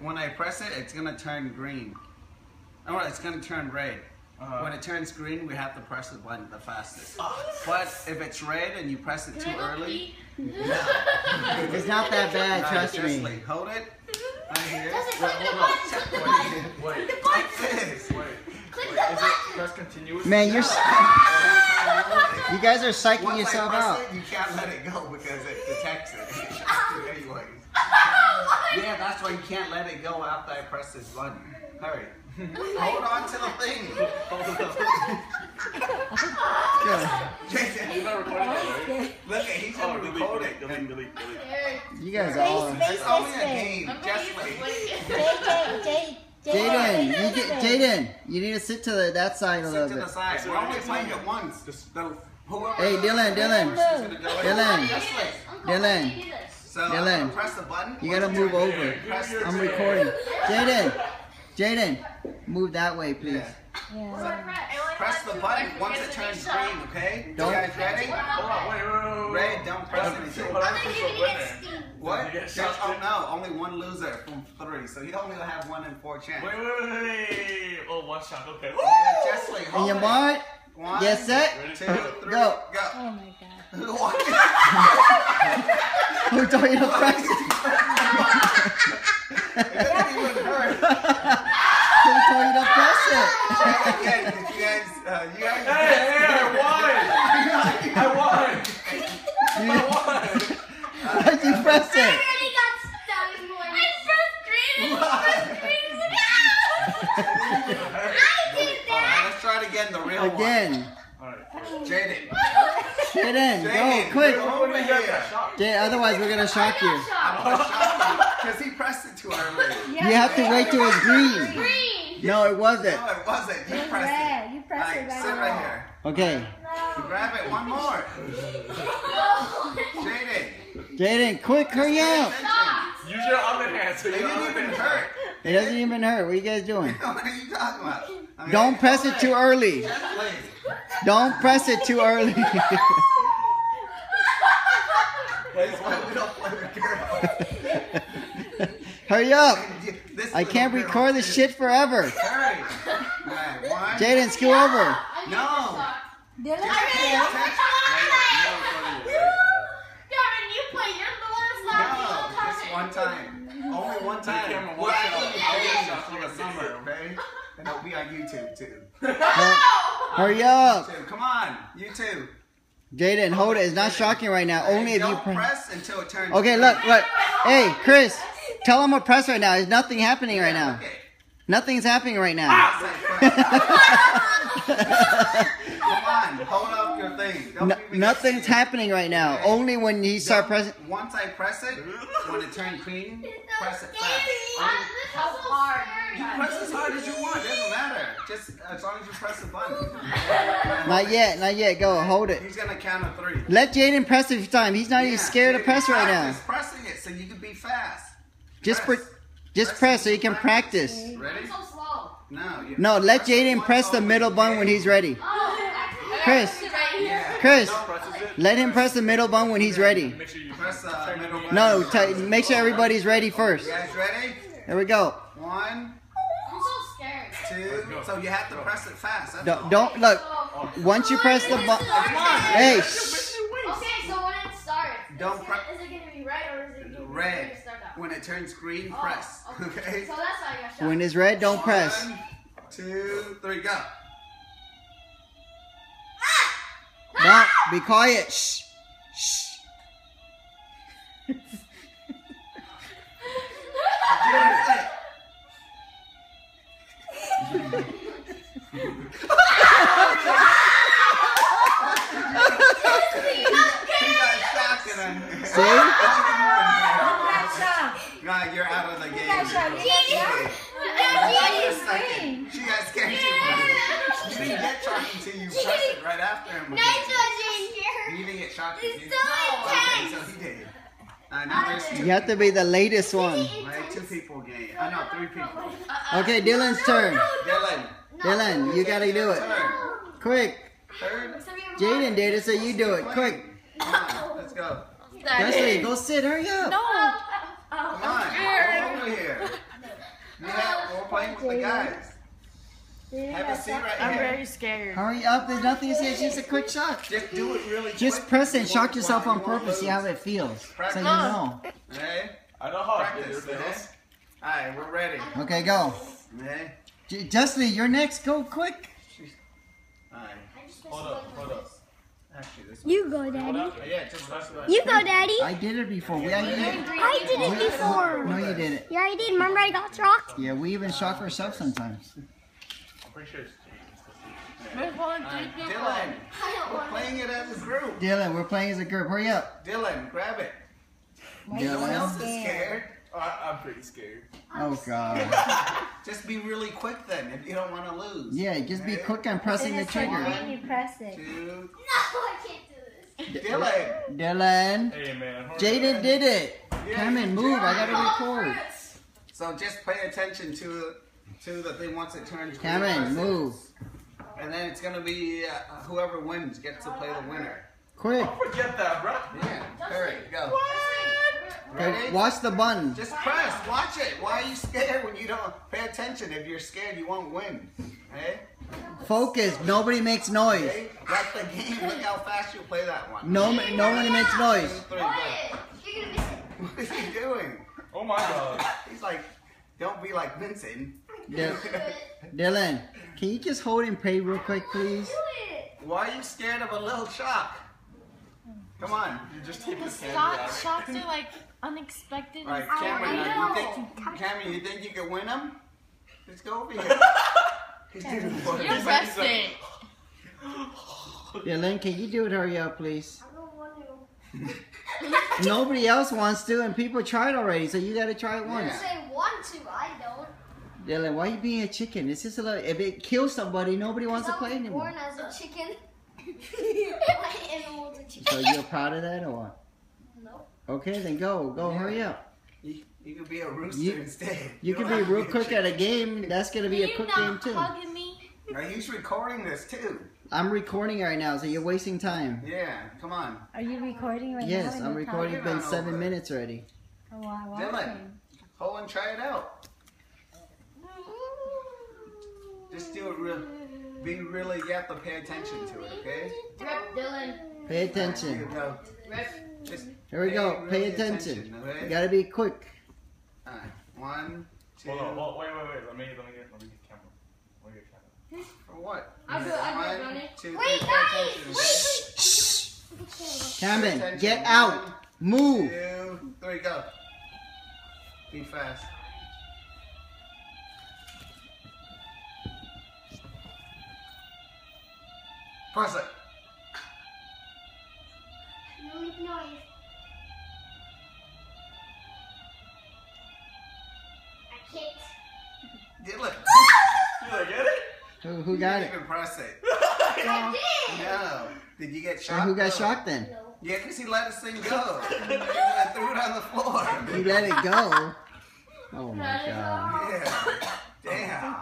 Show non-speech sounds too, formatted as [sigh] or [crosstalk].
when I press it, it's gonna turn green. Or it's gonna turn red. Uh-huh. When it turns green, we have to press the button the fastest. But if it's red and you press it too early, [laughs] It's not that bad, Alright, trust me. like, hold it. Right here. Doesn't Wait, click the hold on. button, click the button. Wait, Like this. wait. Click Wait, the is it button. press continuous? Man, you're you guys are psyching Once yourself I press out. it, you can't let it go because it detects it. It shocks you anyways. Yeah, that's why you can't let it go after I press this button. Hurry. Hold on to the thing. Jason, You're not recording that, right? look he's Oh, gonna delete, record delete, it. delete, delete, delete. You guys are all. Face, It's only a this way. game. Just wait. Jaden, you get. Jaden, you need to sit to the, that side a little bit. Sit to the side. We're only playing it once. Just- The- whoever Hey, Dylan, Dylan, first is gonna go. Dylan. Dylan. So uh, I'm Dylan. press the button. You gotta move over. Press I'm recording. [laughs] Jaden, Jaden, move that way, please. Yeah. Yeah. Press the button once it turns green, okay? Don't- You guys ready? Hold on, wait, wait, wait, wait. Red, don't press What anything. what I'm gonna give you winner? that. What? You get oh no, only one loser from three, so you only have one in four chance. Wait, wait, wait, wait. Oh, one shot, okay. Yeah, Chesley, And hold you it. mark? One, Yes, set? Two, three, Go. go. Oh my god. Who told you press. Who told you to press it? Uh! Why'd you press I it? already got stuck in. I green. I pressed green. I did that. let's try it again. The real one. again, the real one. Again. Alright. Jaden. Jaden, go, Jaden, quick. go What over do you got here. that shot? Jaden, otherwise we're gonna shock you. I'm gonna shock you because he pressed it too early. You have to wait till it's green. Green. No, it wasn't. No, it wasn't. You It's pressed red. it. You pressed it right sit away. right here. Okay. You grab it. One more. Jaden. Jaden, quick, hurry up. Use your other hand so It your didn't even [laughs] hurt. It doesn't even hurt. What are you guys doing? [laughs] What are you talking about? Okay, Don't press it too early. Chesley. Don't press it too early. This is why we don't play with girls. hurry up. I can't record this shit forever. Hurry. Alright, one. Jaden, scoot over. No. Dylan, Just I pay really attention. Darren, you play. You're the one No, just one time. Only one time. camera, one actually shot. play One this shot. for the summer, okay? And it'll be on YouTube too. [laughs] Hurry up. Come on, YouTube. Jaden, hold it. It's not shocking right now. Only if you Don't press. until it turns. Okay, look, look. Hey, Chris, tell him to press right now. There's nothing happening right now. Okay. Nothing's happening right now. Ah, [laughs] Come on, hold up your thing. No, nothing's scared. happening right now. Only when you start pressing. Once I press it, when it turns [laughs] green, press it fast. How hard? You press as hard as you want. Doesn't matter. Just as long as you press the button. [laughs] Not yet, not yet. Go, hold it. He's gonna count to three. Let Jaden press it a few. He's not even Yeah, scared to press right now. Practice pressing it so you can be fast. Just press. pr- just press so you can practice. Ready? so slow. No. No, let Jaden press the middle button when he's ready. Oh, Chris. Chris, let him press the middle button when he's ready. Make sure you Press the middle button. No, make sure everybody's ready first. You guys ready? There we go. One, I'm so scared. two. So you have to press it fast. That's. Don't, don't look. Once you press the button. Hey. Okay, so when it starts, Don't is, it, is it gonna be red or is it gonna be Red. when it start out? When it turns green, Oh, press. Okay. So that's how you got shot. When it's red, don't press. One, two, three, go. Be quiet. Shh. Shh. He got shocked and I. See? God, you're out of the game. Genius. Just a second. She got scared too much. You didn't get shocked until you pressed it right after him. Nice one, You didn't get shocked. It's did so? Okay, so he did. Uh, now there's two. You have to be the latest one. Right, two people game. I know three people. Okay, Dylan's turn. Dylan, Dylan, you gotta do it. turn. Quick. Third. Jaden did it, so you do it. Quick. Come on, let's go. Leslie, go sit. Hurry up. Come on, come over here. [laughs] Yeah, we're playing with the guys. Have a seat right I'm here. very scared. Hurry up, there's nothing to say, it's just a quick shot. Just do it really Just quick. press it and shock yourself on purpose, see how it feels. So Practice. you know. Hey, I know how it practice, feels. okay? Alright, we're ready. Okay, go. Okay? J- Justin, you're next, go quick. Alright. Hold up, hold up. Actually, this one. You go, Hold Daddy. up. Yeah, just press it. You go, Daddy. I did it before. We, I, I did it before. no, you did it. Yeah, I did. Remember I got shocked? Yeah, we even shock ourselves sometimes. I'm pretty sure it's We're pulling three Alright, people. Dylan, we're playing it as a group. Dylan, we're playing as a group. Hurry up. Dylan, grab it. No one else Dylan. is scared. Oh, I, I'm pretty scared. Oh, God. [laughs] Just be really quick then if you don't want to lose. Yeah, just be quick on pressing the trigger. you press it. Two. No, I can't do this. Dylan. Dylan. Hey, man. Jaden did it. Yeah, Cameron, you move. I gotta record. So just pay attention to to the thing once it turns. green, Cameron, move. And then it's gonna be uh, whoever wins gets to play the winner. Quick. Don't forget that, bro. Yeah. Hurry, go. What? Ready? Watch the button. Just press. Watch it. Why are you scared when you don't pay attention? If you're scared, you won't win. Hey? Focus. Nobody makes noise. Hey? Like the game. Look how fast you play that one. No, nobody makes Two, noise. three. [laughs] What is he doing? Oh my god. [laughs] He's like, don't be like Vincent. Dy- Dylan, can you just hold and pray real quick, please? Why are you scared of a little shock? Come on. You just take this camera Shot, out. shots are like unexpected. All right, and Cameron, scary. now, you think, Cameron, you think you can win him? Let's go over here. He's doing it for You're us. resting. Dylan, can you do it? Hurry up, please. I don't want to. Nobody else wants to, and people tried already, so you gotta try it once. Yeah. Say want to, I don't. Dylan, why are you being a chicken? It's just a little. If it kills somebody, nobody wants to play I was anymore. born as a [laughs] chicken. [laughs] My animal a chicken. So you're proud of that, or what? No. Okay, then go, go, hurry up. You, you could be a rooster You- instead. You don't can be have real a quick at a game. That's gonna be Are a you quick not game too. hugging me? Now he's recording this too. I'm recording right now, so you're wasting time. Yeah, come on. Are you recording right now? Yes, I'm recording. It's You're been seven minutes already. car? Oh, wow, Dylan, watching. hold and try it out. Just do real. Be really. You have to pay attention to it, okay? Rip Dylan. Pay Here attention. you go. Just Here we go. really Pay attention. okay? You gotta be quick. Alright, one, two. Hold on. Hold, wait, wait, wait. Let me, let me get, let me get camera. Let me get camera. For what? I do it, I do it, One, Ronnie. two, Wait, three, guys! pay attention, Wait, wait. Cameron, get out. Move. Two, three, go. Be fast. Press it. No noise. I can't. Dylan. [laughs] Did I get it? Who, who got you it? didn't even press it. [laughs] I did. No. Did you get So shocked? who got No. shocked then? No. Yeah, because he let his thing go. [laughs] and threw it on the floor. He let it go. Oh my god. Yeah. Damn.